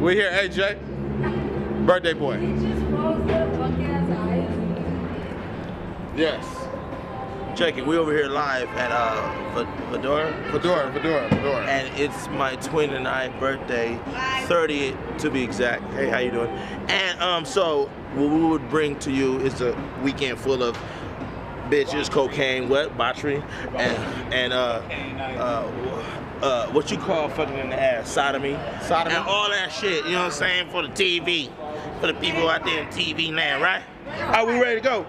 We here, AJ. Birthday boy. Yes. Check it. We over here live at uh Fe- Fedora, Fedora, Fedora, Fedora. and it's my 29th birthday, 30th to be exact. Hey, how you doing? And um, so what we would bring to you is a weekend full of bitches, cocaine, what, debauchery, and and uh, uh, uh, what you call fucking in the ass, sodomy, Sodomy. and all that shit. You know what I'm saying for the TV, for the people out there in TV land, right? Are we ready to go?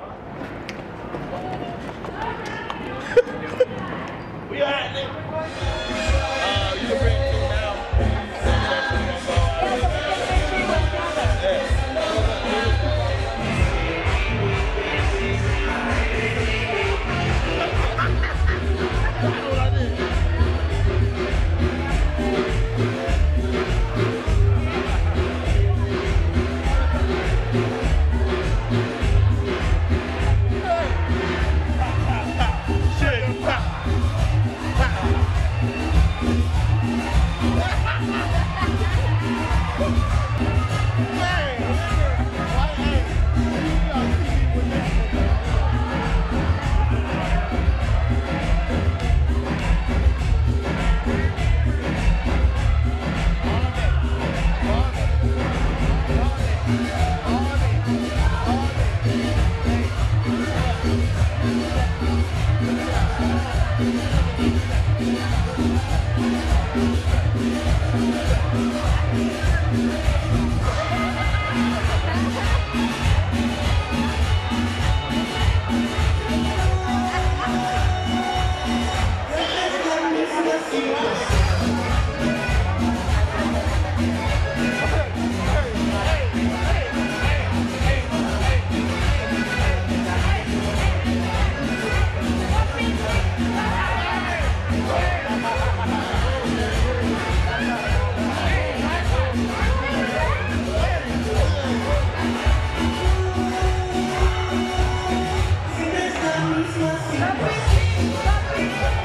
Yeah. Brasil!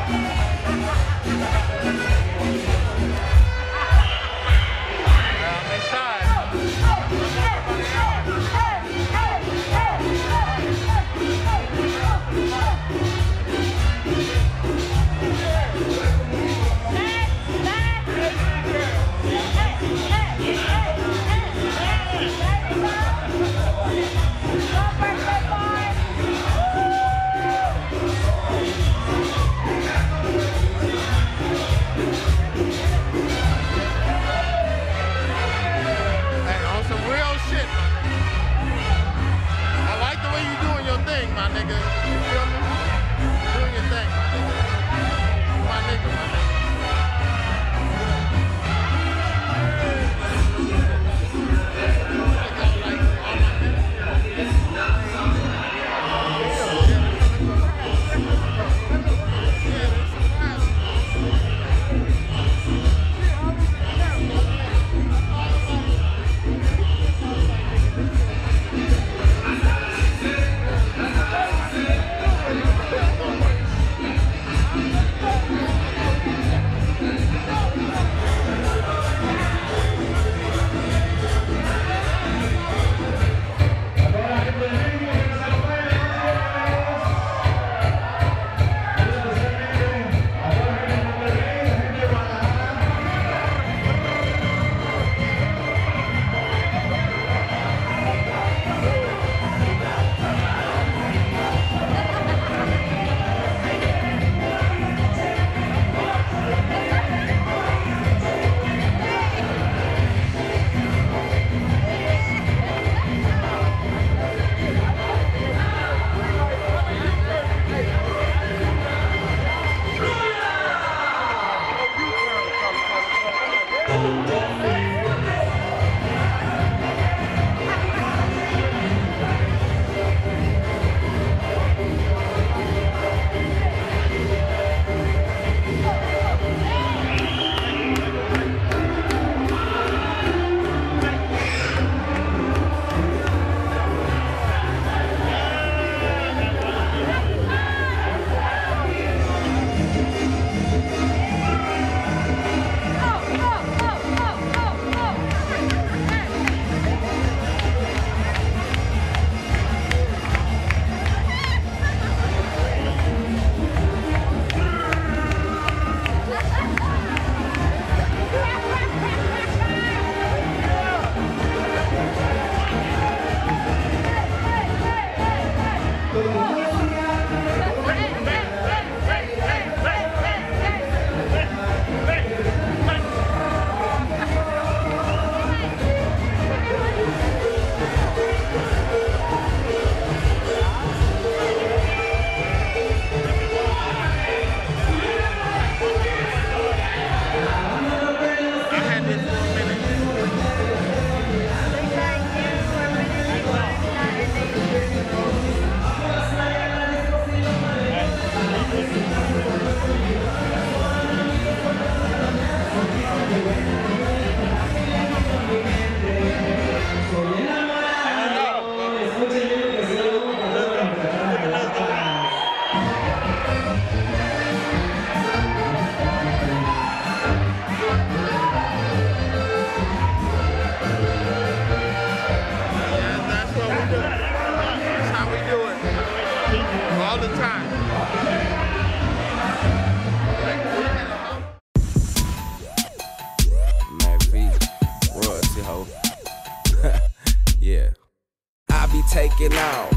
Taking off.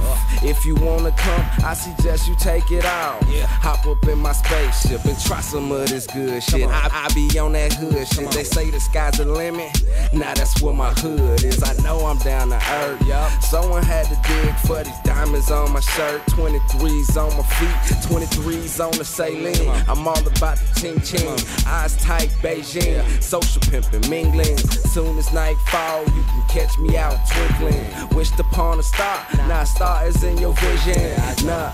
If you wanna come, I suggest you take it off. Hop up in my spaceship and try some of this good shit. I, I be on that hood shit. They say the sky's the limit. Now that's where my hood is. I know I'm down to earth. Yup. Someone had to dig for these diamonds on my shirt. 23s on my feet, 23s on the Saleen. I'm all about the ching ching. Eyes tight, Beijing. Social pimping, mingling. Soon as nightfall, you can catch me out twinkling. Wished upon a star, now a star is in your vision. Nah.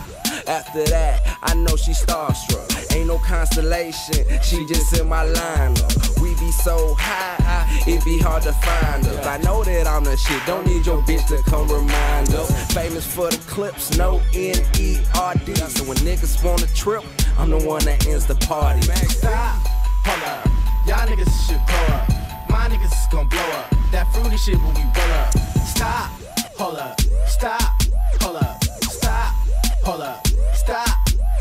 After that, I know she starstruck. Ain't no constellation, she just in my lineup. We be so high, it be hard to find us. I know that I'm the shit, don't need your bitch to come remind us. Famous for the clips, no N E R D. So when niggas wanna trip, I'm the one that ends the party. Stop, hold up. Y'all niggas should grow up. My niggas is gonna blow up. That fruity shit when we roll up. Stop, hold up. Stop, hold up, stop, hold up, stop,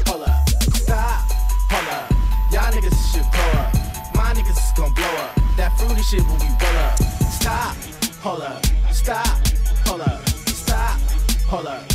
hold up, stop, hold up. Y'all niggas should up. My niggas is blow up. That fruity shit up. Stop, hold up, stop, hold up, stop, hold up.